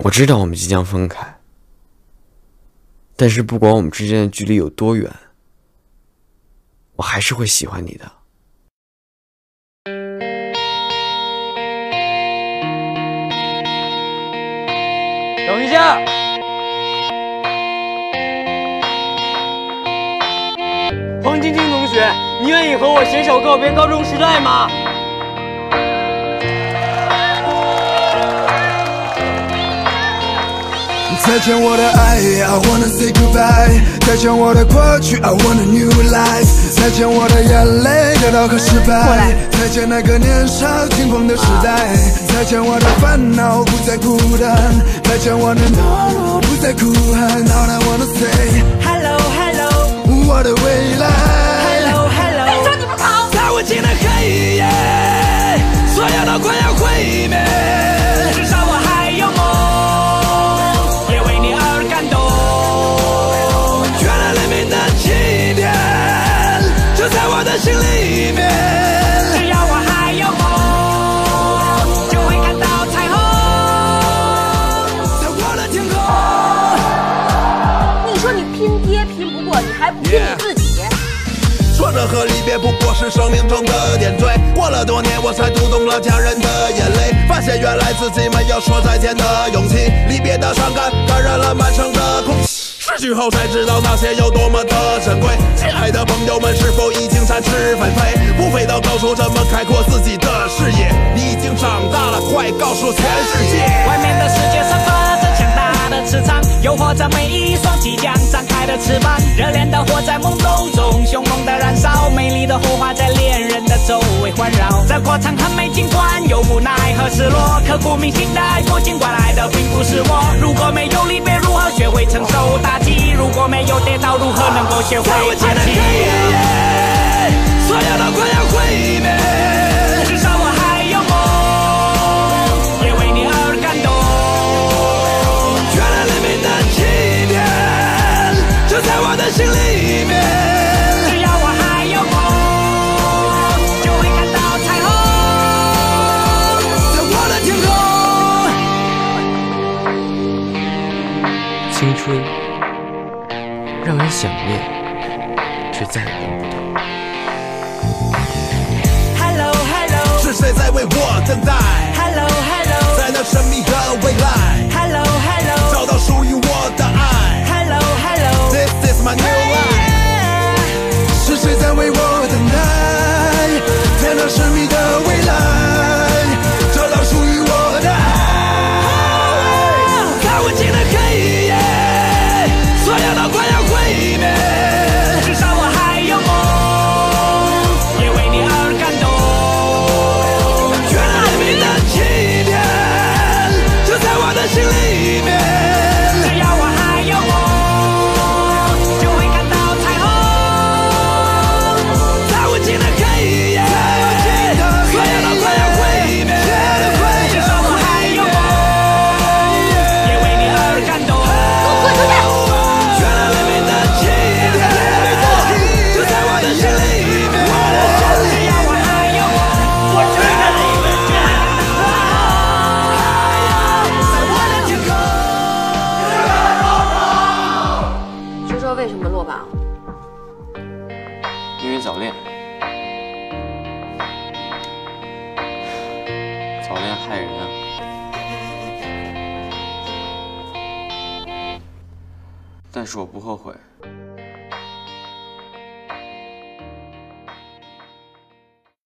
我知道我们即将分开，但是不管我们之间的距离有多远，我还是会喜欢你的。等一下，彭晶晶同学，你愿意和我携手告别高中时代吗？再见我的爱，I wanna say goodbye。再见我的过去，I want a new life。再见我的眼泪，跌倒和失败。再见那个年少轻狂的时代。再见我的烦恼，不再孤单。再见我的懦弱，不再哭喊。和离别不过是生命中的点缀。过了多年，我才读懂了家人的眼泪，发现原来自己没有说再见的勇气。离别的伤感感染了满城的空气。失去后才知道那些有多么的珍贵。亲爱的朋友们，是否已经展翅纷飞？不飞到高处，怎么开阔自己的视野？你已经长大了，快告诉全世界！外面的世界大的磁场，诱惑着每一双即将张开的翅膀。热恋的火在懵懂中凶猛的燃烧，美丽的火花在恋人的周围环绕。这过程很美，尽管有无奈和失落，刻骨铭心的爱过，尽管来的并不是我。如果没有离别，如何学会承受打击？如果没有跌倒，如何能够学会爬起？所有都快要毁灭。青春让人想念，却再也等不到。Hello Hello 是谁在为我等待？Hello Hello 在那神秘的未来，Hello Hello 找到属于我的爱。Hello Hello This is my new life。是谁在为我等待？在那神秘的未来，找到属于我的爱。在无尽的早恋害人！但是我不后悔，